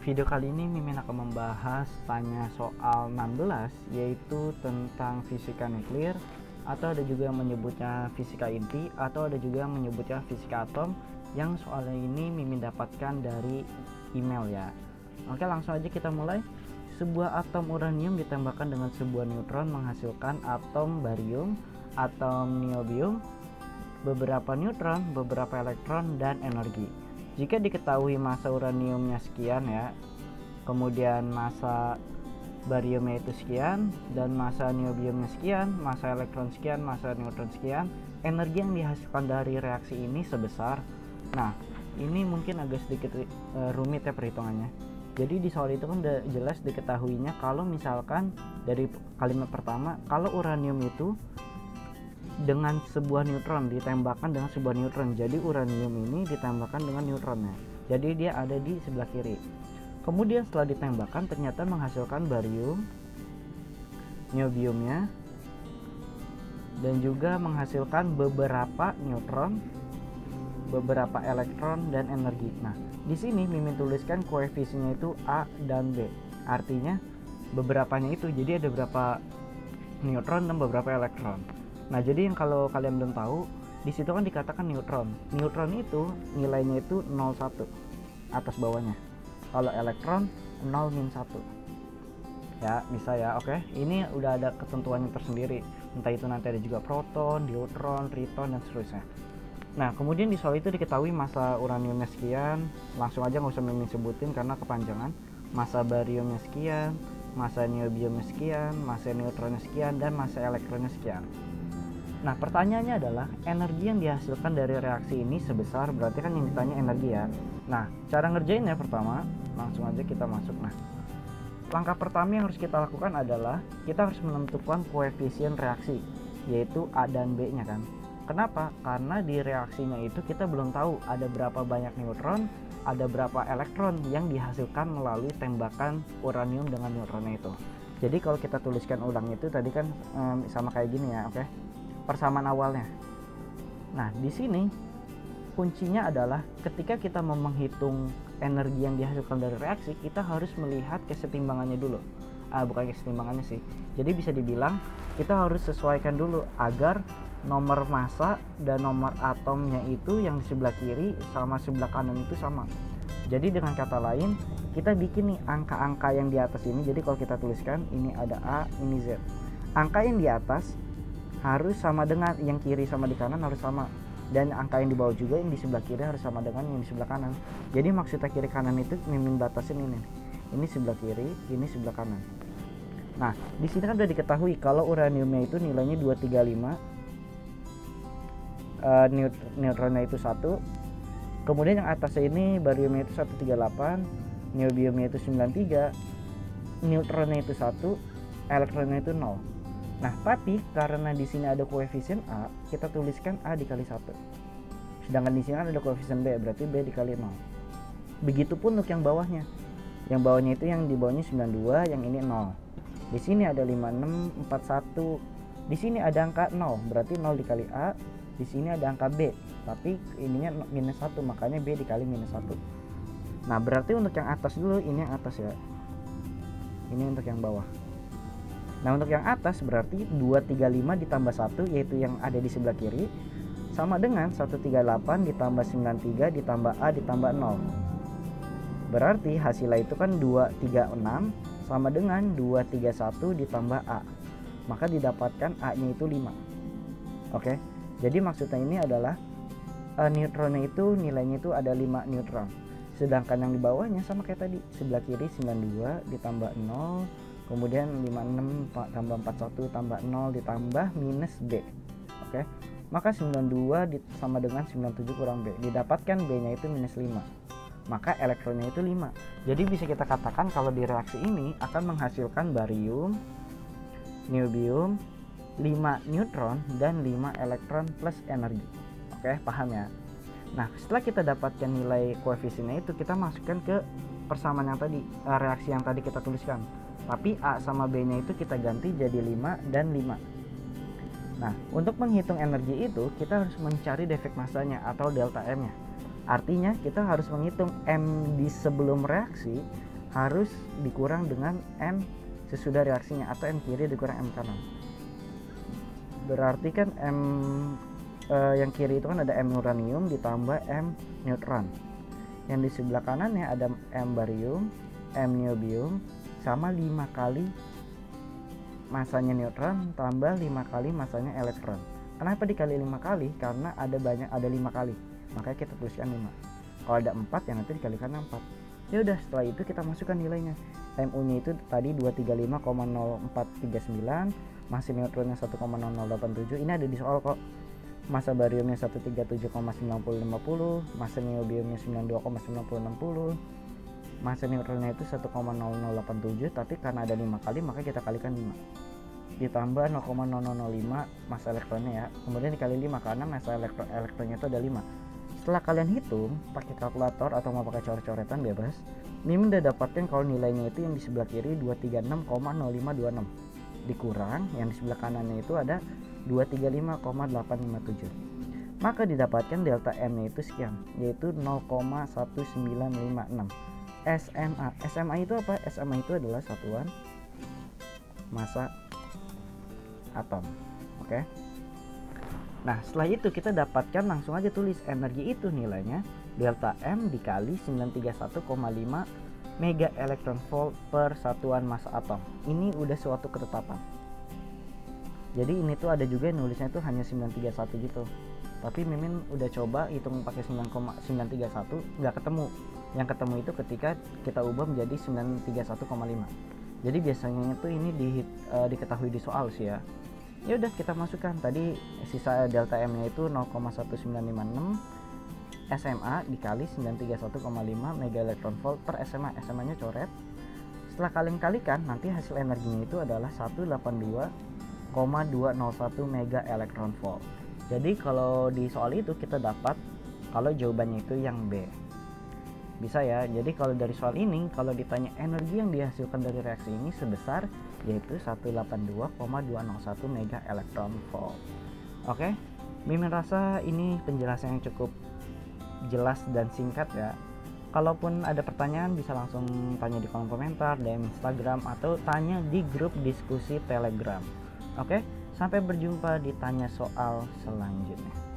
Video kali ini Mimin akan membahas tanya soal 16 yaitu tentang fisika nuklir atau ada juga yang menyebutnya fisika inti atau ada juga yang menyebutnya fisika atom yang soalnya ini Mimin dapatkan dari email ya. Oke langsung aja kita mulai. Sebuah atom uranium ditembakkan dengan sebuah neutron menghasilkan atom barium, atom niobium, beberapa neutron, beberapa elektron, dan energi. Jika diketahui masa uraniumnya sekian ya, kemudian masa bariumnya itu sekian dan masa niobiumnya sekian, masa elektron sekian, masa neutron sekian, energi yang dihasilkan dari reaksi ini sebesar. Nah, ini mungkin agak sedikit uh, rumit ya perhitungannya. Jadi di soal itu kan jelas diketahuinya kalau misalkan dari kalimat pertama kalau uranium itu dengan sebuah neutron ditembakkan dengan sebuah neutron. Jadi uranium ini ditembakkan dengan neutronnya. Jadi dia ada di sebelah kiri. Kemudian setelah ditembakkan ternyata menghasilkan barium niobiumnya dan juga menghasilkan beberapa neutron beberapa elektron dan energi. Nah di sini mimin tuliskan koefisiennya itu A dan B. Artinya beberapanya itu. Jadi ada beberapa neutron dan beberapa elektron Nah, jadi yang kalau kalian belum tahu, di situ kan dikatakan neutron. Neutron itu nilainya itu 01 atas bawahnya. Kalau elektron 0 min 1. Ya, bisa ya. Oke, ini udah ada ketentuannya tersendiri. Entah itu nanti ada juga proton, neutron, triton dan seterusnya. Nah, kemudian di soal itu diketahui masa uraniumnya sekian, langsung aja nggak usah mimin sebutin karena kepanjangan. Masa bariumnya sekian, masa niobiumnya sekian, masa neutronnya sekian, dan masa elektronnya sekian. Nah, pertanyaannya adalah energi yang dihasilkan dari reaksi ini sebesar berarti kan yang ditanya energi ya. Nah, cara ngerjainnya pertama, langsung aja kita masuk. Nah, langkah pertama yang harus kita lakukan adalah kita harus menentukan koefisien reaksi, yaitu A dan B-nya kan. Kenapa? Karena di reaksinya itu kita belum tahu ada berapa banyak neutron, ada berapa elektron yang dihasilkan melalui tembakan uranium dengan neutronnya itu. Jadi kalau kita tuliskan ulang itu tadi kan um, sama kayak gini ya, oke? Okay? Persamaan awalnya. Nah, di sini kuncinya adalah ketika kita mau menghitung energi yang dihasilkan dari reaksi, kita harus melihat kesetimbangannya dulu. Ah, bukan kesetimbangannya sih. Jadi bisa dibilang kita harus sesuaikan dulu agar nomor massa dan nomor atomnya itu yang di sebelah kiri sama sebelah kanan itu sama. Jadi dengan kata lain, kita bikin nih angka-angka yang di atas ini. Jadi kalau kita tuliskan ini ada A, ini Z. Angka yang di atas harus sama dengan yang kiri sama di kanan harus sama. Dan angka yang di bawah juga yang di sebelah kiri harus sama dengan yang di sebelah kanan. Jadi maksudnya kiri kanan itu mimin batasin ini. Ini sebelah kiri ini sebelah kanan. Nah di sini kan sudah diketahui kalau uraniumnya itu nilainya 235 uh, neut neutronnya itu satu. Kemudian yang atasnya ini bariumnya itu 138 niobiumnya itu 93 neutronnya itu satu elektronnya itu 0 Nah, tapi karena di sini ada koefisien A, kita tuliskan A dikali 1. Sedangkan di sini kan ada koefisien B, berarti B dikali 0. Begitupun untuk yang bawahnya. Yang bawahnya itu yang di bawahnya 92, yang ini 0. Di sini ada 5641. Di sini ada angka 0, berarti 0 dikali A. Di sini ada angka B, tapi ininya minus 1, makanya B dikali minus 1. Nah, berarti untuk yang atas dulu, ini yang atas ya. Ini untuk yang bawah. Nah untuk yang atas berarti 235 ditambah 1 yaitu yang ada di sebelah kiri sama dengan 138 ditambah 93 ditambah A ditambah 0 Berarti hasilnya itu kan 236 sama dengan 231 ditambah A. Maka didapatkan A nya itu 5 Oke? Jadi maksudnya ini adalah uh, neutronnya itu nilainya itu ada 5 neutron. Sedangkan yang di bawahnya sama kayak tadi Sebelah kiri 92 ditambah 0 kemudian 56 tambah 41 tambah 0 ditambah minus B. Oke? Maka 92 sama dengan 97 kurang B. Didapatkan B nya itu minus 5 maka elektronnya itu 5 jadi bisa kita katakan kalau di reaksi ini akan menghasilkan barium niobium 5 neutron dan 5 elektron plus energi. Oke? Paham ya? Nah setelah kita dapatkan nilai koefisiennya itu kita masukkan ke persamaan yang tadi eh, reaksi yang tadi kita tuliskan tapi A sama B nya itu kita ganti jadi 5 dan 5 nah untuk menghitung energi itu kita harus mencari defek masanya atau delta M nya. Artinya kita harus menghitung M di sebelum reaksi harus dikurang dengan M sesudah reaksinya atau M kiri dikurang M kanan. Berarti kan M eh, yang kiri itu kan ada M uranium ditambah M neutron. Yang di sebelah kanannya ada M barium M niobium sama 5 kali masanya neutron tambah 5 kali masanya elektron. Kenapa dikali 5 kali? Karena ada banyak ada 5 kali. Makanya kita tuliskan 5 kalau ada 4 yang nanti dikalikan 4 ya udah setelah itu kita masukkan nilainya. MU nya itu tadi 235,0439 masih neutronnya 1,0087 ini ada di soal kok. Masa bariumnya 137,9050 masa niobiumnya 92,9060 masa neutronnya itu 1,0087 tapi karena ada 5 kali maka kita kalikan 5 ditambah 0,0005 masa elektronnya ya. Kemudian dikali 5 karena masa elektron elektronnya itu ada 5 setelah kalian hitung pakai kalkulator atau mau pakai coret-coretan bebas. Mimin udah dapatkan kalau nilainya itu yang di sebelah kiri 236,0526 dikurang yang di sebelah kanannya itu ada 235,857 maka didapatkan delta M nya itu sekian yaitu 0,1956 SMA. SMA itu apa? SMA itu adalah satuan massa atom. Oke. Nah, setelah itu kita dapatkan langsung aja tulis energi itu nilainya delta M dikali 931,5 mega elektron volt per satuan massa atom. Ini udah suatu ketetapan. Jadi ini tuh ada juga nulisnya tuh hanya 931 gitu. Tapi Mimin udah coba hitung pakai 9,931 nggak ketemu yang ketemu itu ketika kita ubah menjadi 931,5 jadi biasanya itu ini di, uh, diketahui di soal sih ya. Ya udah kita masukkan. Tadi sisa delta m nya itu 0,1956 SMA dikali 931,5 mega electron volt per SMA SMA nya coret. Setelah kalian kalikan nanti hasil energinya itu adalah 182,201 mega electron volt. Jadi kalau di soal itu kita dapat kalau jawabannya itu yang B bisa ya. Jadi kalau dari soal ini kalau ditanya energi yang dihasilkan dari reaksi ini sebesar yaitu 182,201 mega elektron volt. Oke? Mimin rasa ini penjelasan yang cukup jelas dan singkat ya. Kalaupun ada pertanyaan bisa langsung tanya di kolom komentar DM Instagram atau tanya di grup diskusi Telegram. Oke? Sampai berjumpa di tanya soal selanjutnya